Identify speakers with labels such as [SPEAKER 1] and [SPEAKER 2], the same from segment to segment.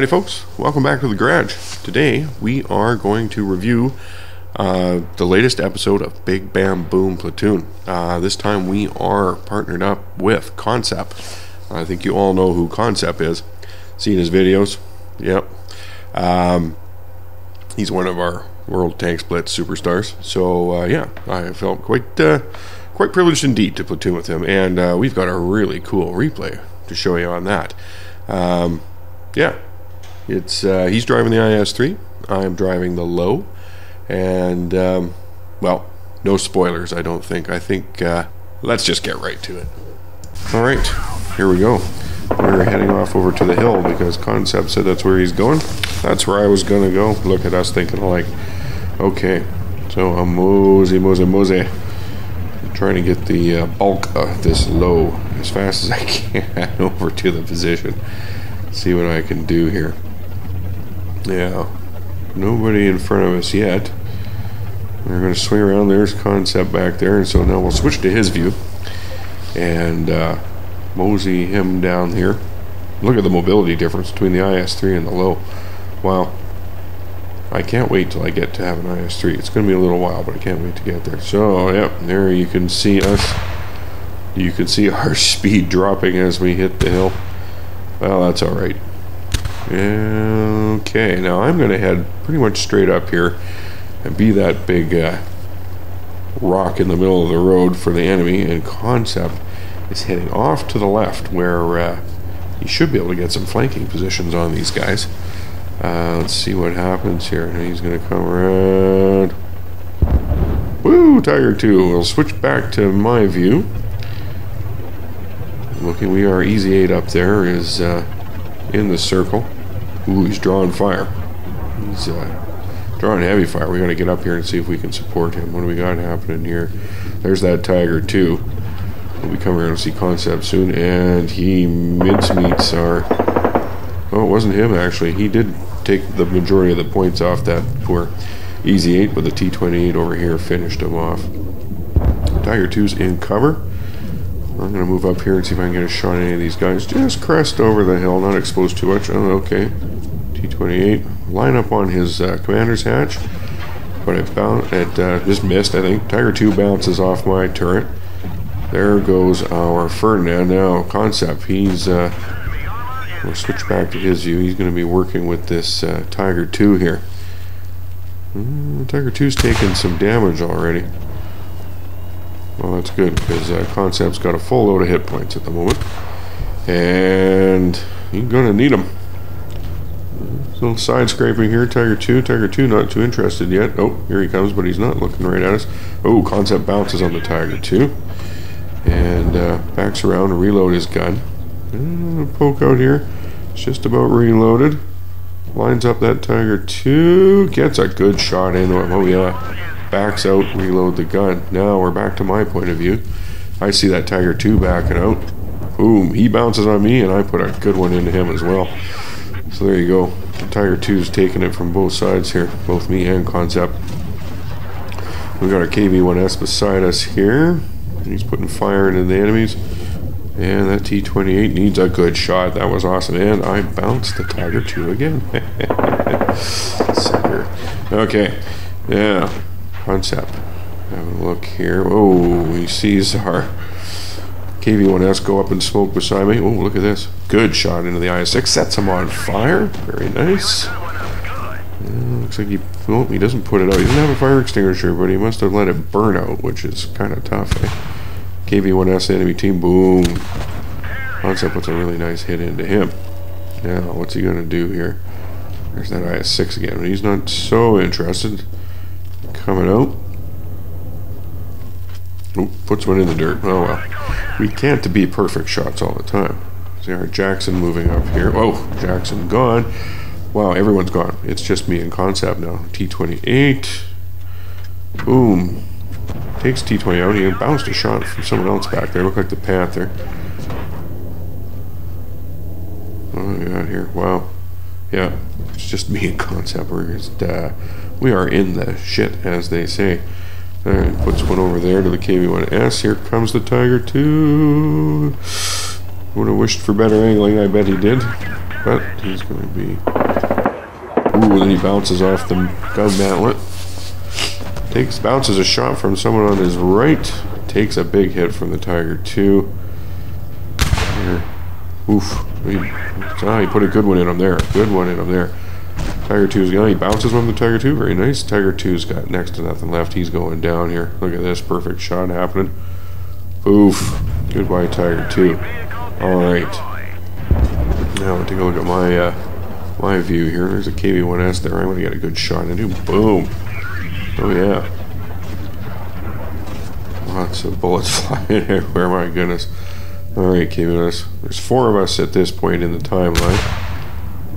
[SPEAKER 1] Howdy folks, welcome back to the garage. Today we are going to review uh, the latest episode of Big Bam Boom Platoon. Uh, this time we are partnered up with Concep. I think you all know who Concep is. Seen his videos? Yep. Um, he's one of our World Tanks Blitz superstars. So uh, yeah, I felt quite uh, quite privileged indeed to platoon with him, and uh, we've got a really cool replay to show you on that. Um, yeah, it's uh, he's driving the IS3. I'm driving the Löwe, and um, well, no spoilers. I don't think. I think uh, let's just get right to it. All right, here we go. We're heading off over to the hill because Concep said that's where he's going. That's where I was gonna go. Look at us thinking like, okay, so I'm mosey, mosey, mosey. trying to get the uh, bulk of this Löwe as fast as I can over to the position. See what I can do here. Yeah, nobody in front of us yet. We're going to swing around. There's Concep back there, and so now we'll switch to his view and uh, mosey him down here. Look at the mobility difference between the IS-3 and the Löwe. Wow. I can't wait till I get to have an IS-3. It's going to be a little while, but I can't wait to get there. So, yep, there you can see us. You can see our speed dropping as we hit the hill. Well, that's all right. Okay, now I'm going to head pretty much straight up here and be that big uh, rock in the middle of the road for the enemy. And Concep is heading off to the left where uh, he should be able to get some flanking positions on these guys. Uh, let's see what happens here. He's going to come around. Woo, Tiger 2. We'll switch back to my view. Looking, we are easy 8 up there is uh, in the circle. Ooh, he's drawing fire. He's uh, drawing heavy fire. We got to get up here and see if we can support him. What do we got happening here? There's that Tiger 2. We'll be coming around to see Concep soon, and he mincemeats our. Oh, it wasn't him actually. He did take the majority of the points off that poor Easy 8, but the T28 over here finished him off. Tiger 2's in cover. I'm going to move up here and see if I can get a shot at any of these guys. Just crest over the hill, not exposed too much. Oh, okay. T-28. Line up on his uh, commander's hatch. But it, bound, it uh, just missed, I think. Tiger 2 bounces off my turret. There goes our Ferdinand. Now, Concep, he's... Uh, we'll switch back to his view. He's going to be working with this uh, Tiger 2 here. Mm, Tiger 2's taking some damage already. Well, that's good because uh, Concep's got a full load of hit points at the moment. And you're going to need them. Little side scraping here. Tiger 2. Tiger 2 not too interested yet. Oh, here he comes, but he's not looking right at us. Oh, Concep bounces on the Tiger 2. And uh, backs around to reload his gun. And poke out here. It's just about reloaded. Lines up that Tiger 2. Gets a good shot into him. Oh, yeah backs out, reload the gun. Now we're back to my point of view. I see that Tiger 2 backing out. Boom, he bounces on me and I put a good one into him as well. So there you go. Tiger 2's taking it from both sides here, both me and Concep. We got our KV-1S beside us here. He's putting fire into the enemies. And that T-28 needs a good shot. That was awesome. And I bounced the Tiger 2 again. Sucker. Okay. Yeah. Concep. Have a look here. Oh, he sees our KV-1S go up and smoke beside me. Oh, look at this. Good shot into the IS-6. Sets him on fire. Very nice. looks like he, well, he doesn't put it out. He doesn't have a fire extinguisher, but he must have let it burn out, which is kind of tough. Eh? KV-1S enemy team. Boom. Concep puts a really nice hit into him. Now, what's he going to do here? There's that IS-6 again. He's not so interested coming out. Oh, puts one in the dirt. Oh well. We can't be perfect shots all the time. See our Jackson moving up here. Oh, Jackson gone. Wow, everyone's gone. It's just me and Concep now. T28. Boom. Takes T20 out. He bounced a shot from someone else back there. Looked like the Panther. We got here? Wow. Yeah, it's just me and Concep. We're just, uh, we are in the shit, as they say. Alright, puts one over there to the KV-1S. Here comes the Tiger 2. Would have wished for better angling, I bet he did. but he's going to be. Ooh, then he bounces off the gun mantlet. Takes bounces a shot from someone on his right. Takes a big hit from the Tiger 2. Here. Oof. He, ah, he put a good one in him there. Good one in him there. Tiger 2's gone. He bounces from the Tiger 2. Very nice. Tiger 2's got next to nothing left. He's going down here. Look at this. Perfect shot happening. Oof. Goodbye, Tiger 2. Alright. Now we'll take a look at my uh, my view here. There's a KV-1S there. I'm going to get a good shot into. Boom. Oh, yeah. Lots of bullets flying everywhere. My goodness. Alright, KV-1S. There's four of us at this point in the timeline.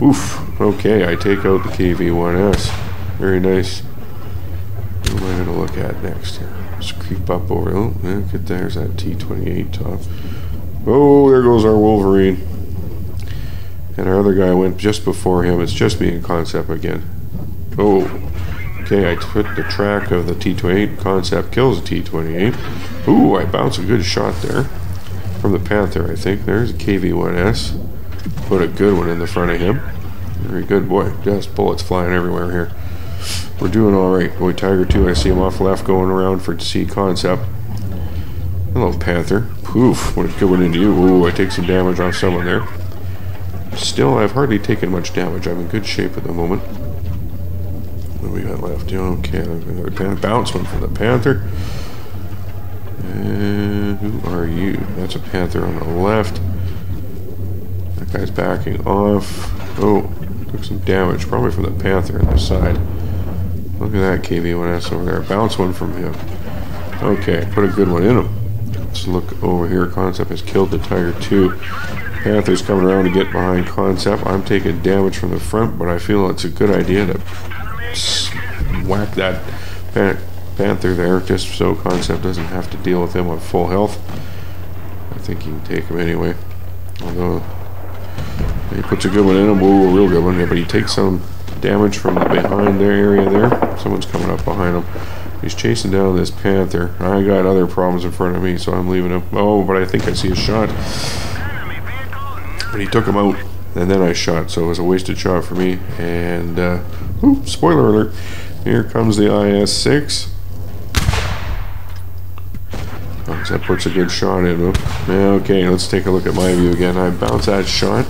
[SPEAKER 1] Oof. Okay, I take out the KV-1S. Very nice. What am I going to look at next here? Let's creep up over. Oh, look at there's that T-28 top. Oh, there goes our Wolverine. And our other guy went just before him. It's just me in Concep again. Oh. Okay, I took the track of the T-28. Concep kills the T-28. Ooh, I bounced a good shot there. From the Panther, I think. There's a KV-1S. Put a good one in the front of him. Very good, boy. Just bullets flying everywhere here. We're doing all right. Boy, Tiger 2, I see him off left going around for C Concep. Hello, Panther. Poof, what a good one into you. Ooh, I take some damage off someone there. Still, I've hardly taken much damage. I'm in good shape at the moment. What do we got left? Oh, okay, another bounce one for the Panther. And who are you? That's a Panther on the left. Guy's backing off. Oh, took some damage, probably from the Panther on the side. Look at that KV-1S over there. Bounce one from him. Okay, put a good one in him. Let's look over here. Concep has killed the Tiger 2. Panther's coming around to get behind Concep. I'm taking damage from the front, but I feel it's a good idea to whack that pan Panther there just so Concep doesn't have to deal with him on full health. I think he can take him anyway. Although he puts a good one in him. Ooh, a real good one. Yeah, but he takes some damage from behind their area there. Someone's coming up behind him. He's chasing down this panther. I got other problems in front of me, so I'm leaving him. Oh, but I think I see a shot. But he took him out, and then I shot, so it was a wasted shot for me. And, uh, spoiler alert. Here comes the IS-6. Oh, that puts a good shot in him. Okay, let's take a look at my view again. I bounce that shot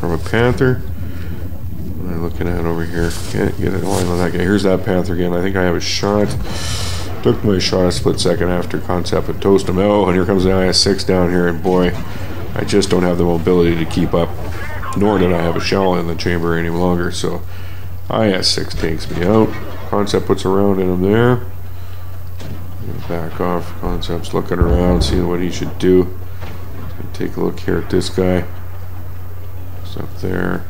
[SPEAKER 1] from a panther. What am I looking at over here? Can't get a line on that guy. Here's that panther again. I think I have a shot. Took my shot a split second after Concep and toast him. Oh, and here comes the IS-6 down here, and boy, I just don't have the mobility to keep up. Nor did I have a shell in the chamber any longer, so IS-6 takes me out. Concep puts a round in him there. Back off. Concep's looking around, seeing what he should do. Take a look here at this guy up there.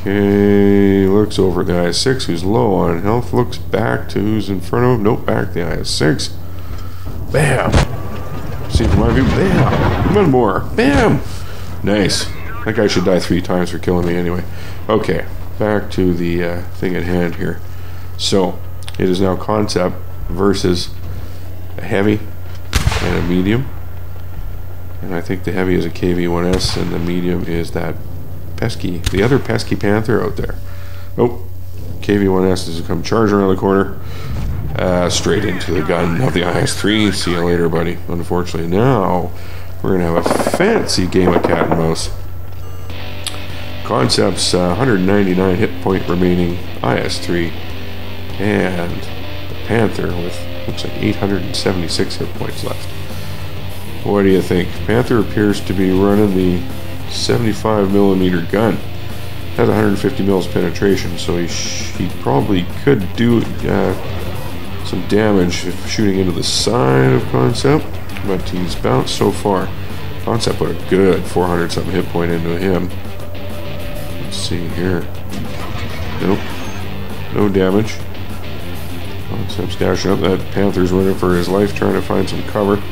[SPEAKER 1] Okay, looks over the IS-6 who's low on health, looks back to who's in front of him. Nope, back the IS-6. Bam! See from my view, bam! One more, bam! Nice. That guy should die three times for killing me anyway. Okay, back to the uh, thing at hand here. So, it is now Concep versus a heavy and a medium. And I think the heavy is a KV-1S and the medium is that pesky, the other pesky Panther out there. Oh, KV-1S has come charging around the corner. Uh, straight into the gun of the IS-3. See you later, buddy. Unfortunately, now we're going to have a fancy game of cat and mouse. Concep's, uh, 199 hit point remaining IS-3. And the Panther with, looks like 876 hit points left. What do you think? Panther appears to be running the 75 millimeter gun. Has 150 mils penetration, so he, he probably could do uh, some damage if shooting into the side of Concep, but he's bounced so far. Concep put a good 400 something hit point into him. Let's see here. Nope. No damage. Concep's dashing up. That Panther's running for his life, trying to find some cover.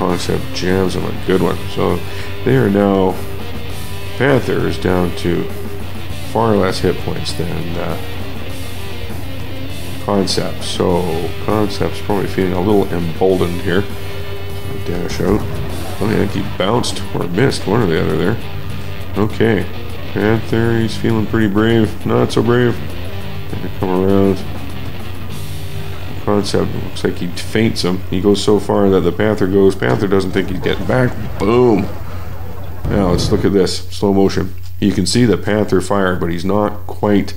[SPEAKER 1] Concep jams him a good one. So they are now Panthers down to far less hit points than uh, Concep. So Concep's probably feeling a little emboldened here. Dash out. I think he bounced or missed one or the other there. Okay. Panther, he's feeling pretty brave. Not so brave. Gonna come around. Concep looks like he feints him. He goes so far that the Panther goes. Panther doesn't think he's getting back. Boom. Now let's look at this slow motion. You can see the Panther fire, but he's not quite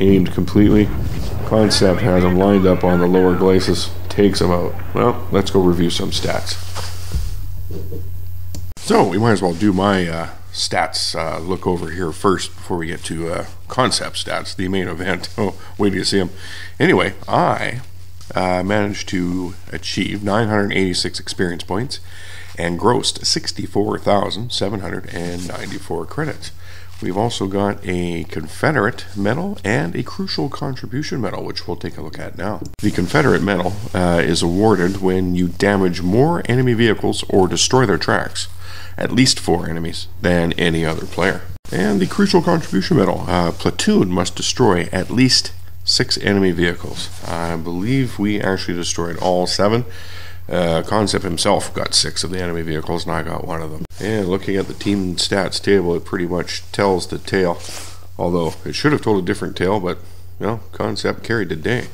[SPEAKER 1] aimed completely. Concep has him lined up on the lower glacis, takes him out. Well, let's go review some stats. So we might as well do my uh, stats uh, look over here first before we get to uh, Concep stats, the main event. Oh, wait till you see them. Anyway, I uh, managed to achieve 986 experience points and grossed 64,794 credits. We've also got a Confederate medal and a Crucial Contribution medal, which we'll take a look at now. The Confederate medal uh, is awarded when you damage more enemy vehicles or destroy their tracks, at least four enemies, than any other player. And the Crucial Contribution medal, uh, platoon must destroy at least six enemy vehicles. I believe we actually destroyed all seven. Uh, Concep himself got six of the enemy vehicles, and I got one of them. And looking at the team stats table, it pretty much tells the tale. Although it should have told a different tale, but you know, Concep carried the day.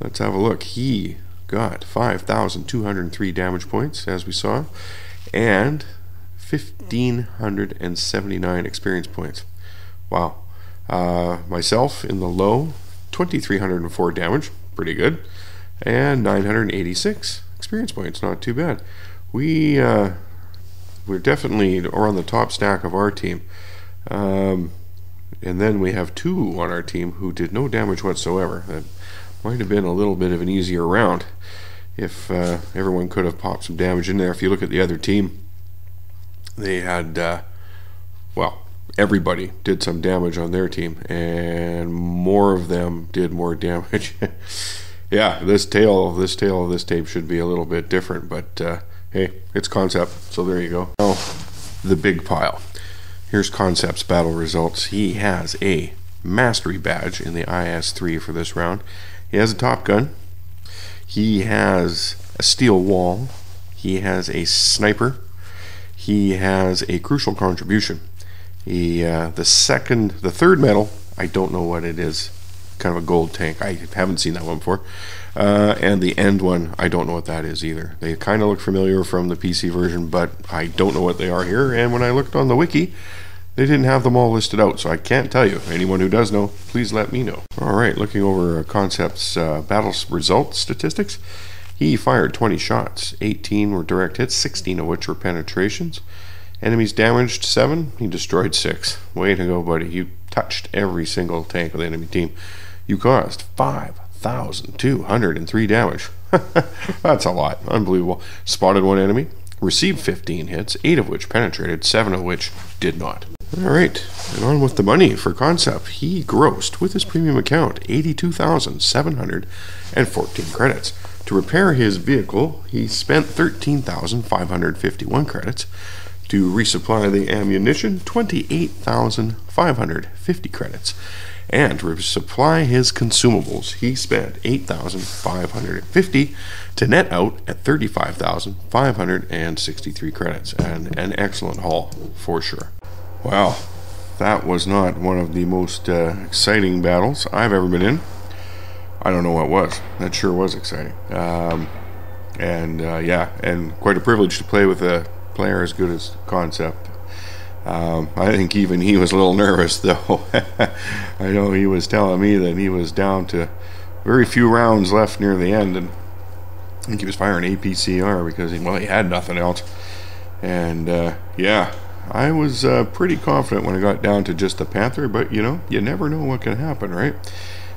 [SPEAKER 1] Let's have a look. He got 5,203 damage points, as we saw, and 1,579 experience points. Wow. Uh, myself in the Löwe, 2,304 damage, pretty good, and 986 experience points, not too bad. We uh, we're definitely are on the top stack of our team. Um, and then we have two on our team who did no damage whatsoever. That might have been a little bit of an easier round if uh, everyone could have popped some damage in there. If you look at the other team, they had, uh, well, everybody did some damage on their team, and more of them did more damage. yeah, this tale, this tale of this tape should be a little bit different, but uh, hey, it's Concep, so there you go. Now, the big pile. Here's Concep's battle results. He has a mastery badge in the IS-3 for this round. He has a top gun. He has a steel wall. He has a sniper. He has a crucial contribution. He, uh, the second, the third medal, I don't know what it is kind of a gold tank. I haven't seen that one before. Uh, and the end one, I don't know what that is either. They kind of look familiar from the PC version, but I don't know what they are here. And when I looked on the wiki, they didn't have them all listed out, so I can't tell you. Anyone who does know, please let me know. All right, looking over Concep's uh, battle results statistics. He fired 20 shots, 18 were direct hits, 16 of which were penetrations. Enemies damaged 7, he destroyed 6. Way to go, buddy. You touched every single tank of the enemy team. You caused 5,203 damage. That's a lot. Unbelievable. Spotted one enemy, received 15 hits, 8 of which penetrated, 7 of which did not. All right, and on with the money for Concep. He grossed, with his premium account, 82,714 credits. To repair his vehicle, he spent 13,551 credits. To resupply the ammunition, 28,550 credits and to supply his consumables, he spent 8,550 to net out at 35,563 credits, and an excellent haul for sure. Wow, that was not one of the most uh, exciting battles I've ever been in. I don't know what was. That sure was exciting. Um, and uh, yeah, and quite a privilege to play with a player as good as Concep. Um, I think even he was a little nervous, though. I know he was telling me that he was down to very few rounds left near the end, and I think he was firing APCR because he well he had nothing else. And uh, yeah, I was uh, pretty confident when I got down to just the Panther, but you know, you never know what can happen, right?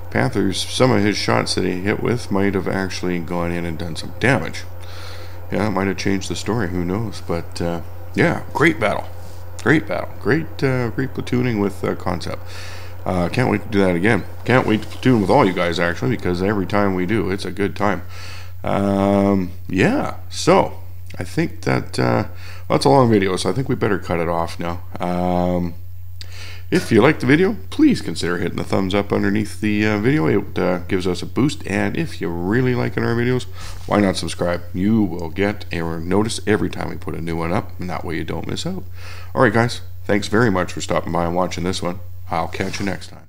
[SPEAKER 1] Panthers, some of his shots that he hit with might have actually gone in and done some damage. Yeah, it might have changed the story. Who knows? But uh, yeah, great battle. Great battle. Great, uh, great platooning with uh, Concep. Uh, can't wait to do that again. Can't wait to platoon with all you guys actually because every time we do, it's a good time. Um, yeah. So I think that uh, well, that's a long video, so I think we better cut it off now. Um, If you liked the video, please consider hitting the thumbs up underneath the uh, video. It uh, gives us a boost. And if you're really liking our videos, why not subscribe? You will get a notice every time we put a new one up, and that way you don't miss out. All right, guys. Thanks very much for stopping by and watching this one. I'll catch you next time.